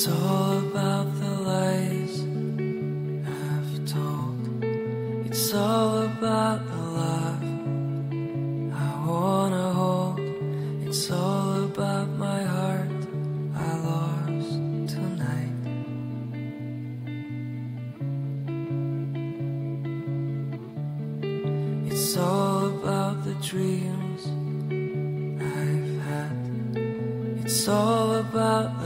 It's all about the lies I've told. It's all about the love I wanna hold. It's all about my heart I lost tonight. It's all about the dreams I've had. It's all about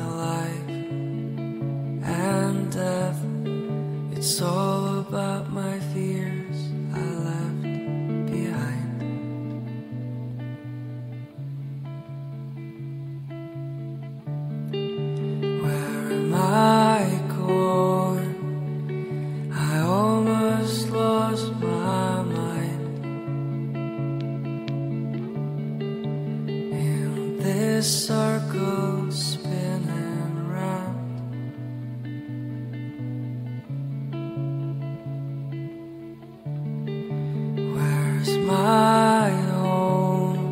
circle spinning round. Where's my home?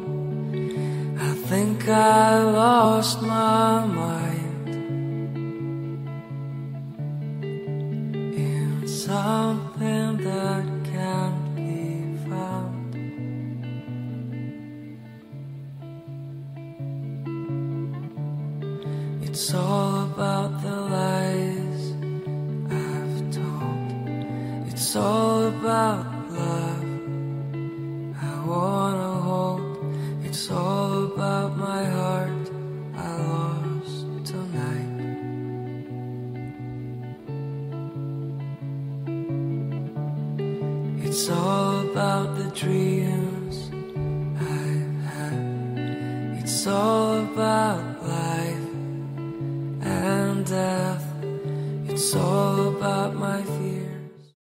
I think I lost my mind in something that It's all about the lies I've told. It's all about love I wanna hold. It's all about my heart I lost tonight. It's all about the dreams I've had. It's all about death. It's all about my fear